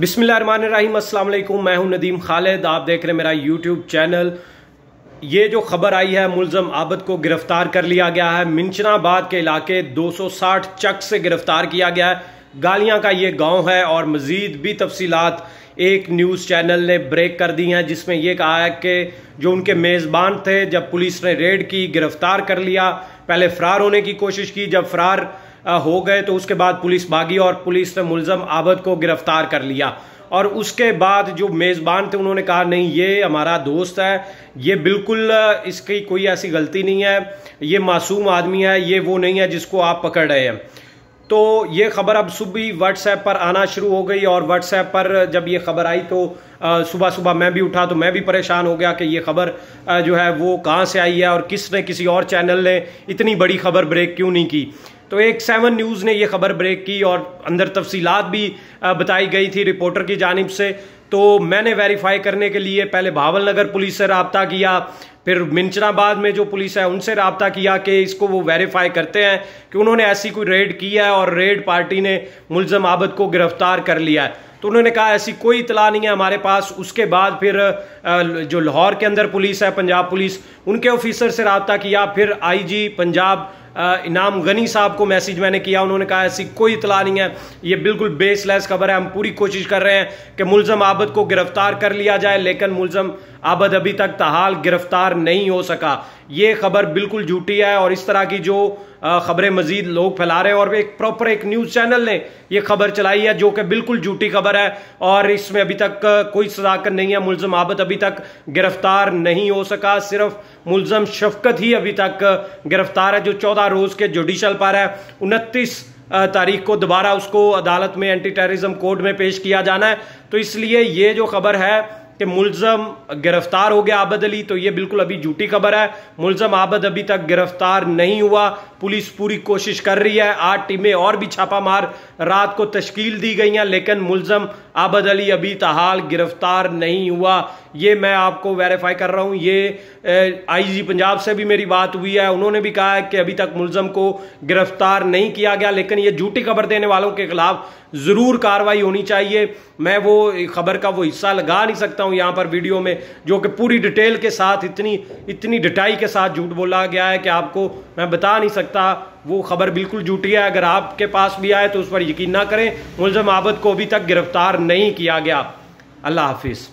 بسم اللہ الرحمن الرحیم، السلام علیکم، میں ہوں ندیم خالد، آپ دیکھ رہے ہیں میرا یوٹیوب چینل۔ یہ جو خبر آئی ہے، ملزم عابد کو گرفتار کر لیا گیا ہے۔ منچنا آباد کے علاقے دو سو ساٹھ چک سے گرفتار کیا گیا ہے۔ گالیاں کا یہ گاؤں ہے اور مزید بھی تفصیلات ایک نیوز چینل نے بریک کر دی ہیں، جس میں یہ کہا ہے کہ جو ان کے میزبان تھے، جب پولیس نے ریڈ کی، گرفتار کر لیا۔ پہلے فرار ہونے کی کوشش کی، جب فرار ہو گئے تو اس کے بعد پولیس باغی اور پولیس نے ملزم عابد کو گرفتار کر لیا۔ اور اس کے بعد جو میزبان تھے، انہوں نے کہا، نہیں، یہ ہمارا دوست ہے، یہ بالکل اس کی کوئی ایسی غلطی نہیں ہے، یہ معصوم آدمی ہے، یہ وہ نہیں ہے جس کو آپ پکڑ رہے ہیں۔ تو یہ خبر اب صبح واٹس ایپ پر آنا شروع ہو گئی اور واٹس ایپ پر جب یہ خبر آئی تو صبح صبح میں بھی اٹھا تو میں بھی پریشان ہو گیا کہ یہ خبر جو ہے وہ کہاں سے آئی ہے اور کس نے کسی اور چینل نے اتنی بڑی خبر بریک کیوں نہیں کی۔ تو ایک سیون نیوز نے یہ خبر بریک کی اور اندر تفصیلات بھی بتائی گئی تھی رپورٹر کی جانب سے۔ تو میں نے ویریفائی کرنے کے لیے پہلے بھاول نگر پولیس سے رابطہ کیا، پھر منچنا آباد میں جو پولیس ہے ان سے رابطہ کیا کہ اس کو وہ ویریفائی کرتے ہیں کہ انہوں نے ایسی کوئی ریڈ کیا ہے اور ریڈ پارٹی نے ملزم عابد کو گرفتار کر لیا ہے۔ تو انہوں نے کہا ایسی کوئی اطلاع نہیں ہے ہمارے پاس۔ اس کے بعد پھر جو لاہور کے اندر پولیس ہے، پنجاب پولیس، ان کے آفیسر سے رابطہ کیا۔ پھر آئی جی پنجاب انعام غنی صاحب کو میسیج میں نے کیا، انہوں نے کہا ایسی کوئی اطلاع نہیں ہے، یہ بالکل بیس لیس خبر ہے، ہم پوری کوشش کر رہے ہیں کہ ملزم عابد کو گرفتار کر لیا جائے، لیکن ملزم عابد ابھی تک تحال گرفتار نہیں ہو سکا۔ یہ خبر بالکل جھوٹی ہے اور اس طرح کی جو خبریں مزید لوگ پھیلا رہے ہیں اور ایک پراپر ایک نیوز چینل نے یہ خبر چلائی ہے جو کہ بالکل جھوٹی خبر ہے اور اس میں ابھی تک کوئی صداقت نہیں ہے، ملزم عابد ابھی تک گرفتار نہیں ہو سکا، صرف ملزم شفقت ہی ابھی تک گرفتار ہے، جو چودہ روز کے جوڈیشل پر ہے۔ انتیس تاریخ کو دوبارہ اس کو عدالت میں اینٹی ٹیررزم کوڈ میں پیش کیا جانا ہے۔ تو اس لیے یہ جو خبر ہے کہ ملزم گرفتار ہو گیا عابد علی، تو یہ بالکل ابھی جھوٹی خبر ہے۔ ملزم عابد ابھی تک گرفتار نہیں ہوا، پولیس پوری کوشش کر رہی ہے۔ آٹھ ٹیمیں اور بھی چھاپا مار رات کو تشکیل دی گئی ہیں، لیکن ملزم عابد علی ابھی تحال گرفتار نہیں ہوا۔ یہ میں آپ کو ویریفائی کر رہا ہوں۔ یہ آئی جی پنجاب سے بھی میری بات ہوئی ہے۔ انہوں نے بھی کہا ہے کہ ابھی تک ملزم کو گرفتار نہیں کیا گیا، لیکن یہ جھوٹی خبر دینے والوں کے خلاف ضرور کاروائی ہونی چاہیے۔ میں وہ خبر کا وہ حصہ لگا نہیں سکتا ہوں یہاں پر ویڈیو میں، جو کہ پوری ڈیٹیل کے ساتھ اتنی اتنی ڈٹائی کے ساتھ جھوٹ بولا گیا ہے کہ آپ کو میں بتا نہیں سکتا۔ وہ خبر بالکل جھوٹی ہے۔ اگر آپ کے پاس بھی آئے تو اس پر یقین نہ کریں۔ ملزم عابد کو ابھی تک گرفتار نہیں کیا گیا۔ اللہ حافظ۔